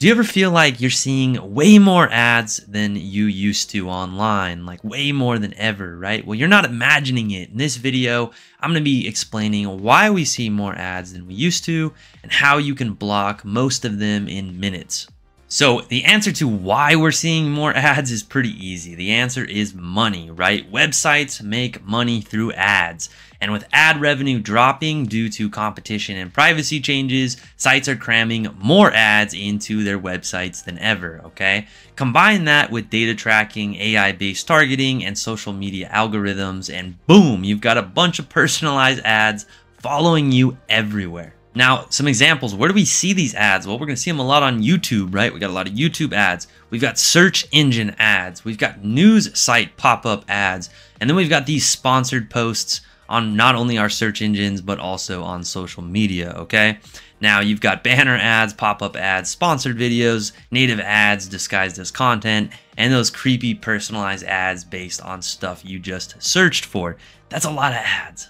Do you ever feel like you're seeing way more ads than you used to online? Like way more than ever, right? Well, you're not imagining it. In this video, I'm to be explaining why we see more ads than we used to and how you can block most of them in minutes. So the answer to why we're seeing more ads is pretty easy. The answer is money, right? Websites make money through ads. And with ad revenue dropping due to competition and privacy changes, sites are cramming more ads into their websites than ever, okay? Combine that with data tracking, AI-based targeting, and social media algorithms, and boom, you've got a bunch of personalized ads following you everywhere. Now, some examples. Where do we see these ads? Well, we're going to see them a lot on YouTube, right? We got a lot of YouTube ads. We've got search engine ads. We've got news site pop-up ads. And then we've got these sponsored posts on not only our search engines, but also on social media, okay? Now, you've got banner ads, pop-up ads, sponsored videos, native ads disguised as content, and those creepy personalized ads based on stuff you just searched for. That's a lot of ads.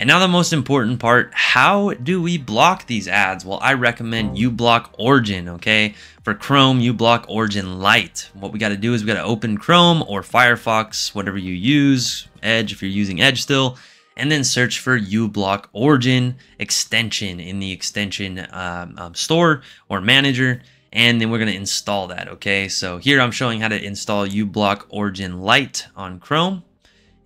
And now the most important part, how do we block these ads? Well, I recommend uBlock Origin, okay? For Chrome, uBlock Origin Lite. What we gotta do is we gotta open Chrome or Firefox, whatever you use, Edge if you're using Edge still, and then search for uBlock Origin extension in the extension um, um, store or manager and then we're to install that okay so here I'm showing how to install uBlock Origin Lite on Chrome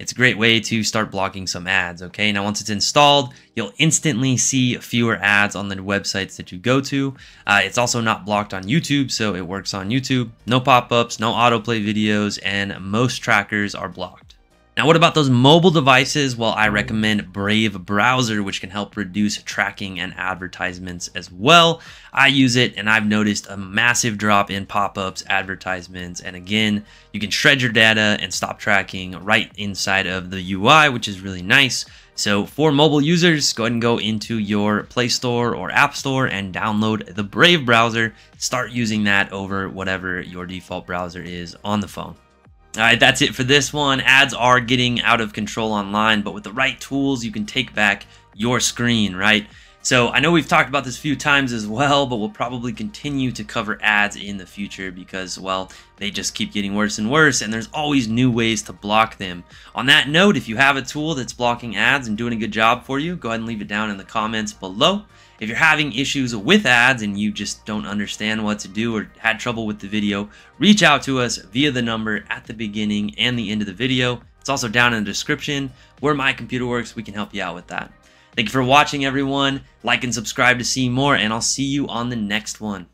it's a great way to start blocking some ads, okay? Now, once it's installed, you'll instantly see fewer ads on the websites that you go to. Uh, it's also not blocked on YouTube, so it works on YouTube. No pop-ups, no autoplay videos, and most trackers are blocked. Now, what about those mobile devices? Well, I recommend Brave Browser, which can help reduce tracking and advertisements as well. I use it and I've noticed a massive drop in pop-ups, advertisements, and again, you can shred your data and stop tracking right inside of the UI, which is really nice. So for mobile users, go ahead and go into your Play Store or App Store and download the Brave browser. Start using that over whatever your default browser is on the phone. All right, that's it for this one. Ads are getting out of control online, but with the right tools, you can take back your screen, right? So I know we've talked about this a few times as well, but we'll probably continue to cover ads in the future because, well, they just keep getting worse and worse, and there's always new ways to block them. On that note, if you have a tool that's blocking ads and doing a good job for you, go ahead and leave it down in the comments below. If you're having issues with ads and you just don't understand what to do or had trouble with the video, reach out to us via the number at the beginning and the end of the video. It's also down in the description where my computer works. We can help you out with that. Thank you for watching, everyone. Like and subscribe to see more, and I'll see you on the next one.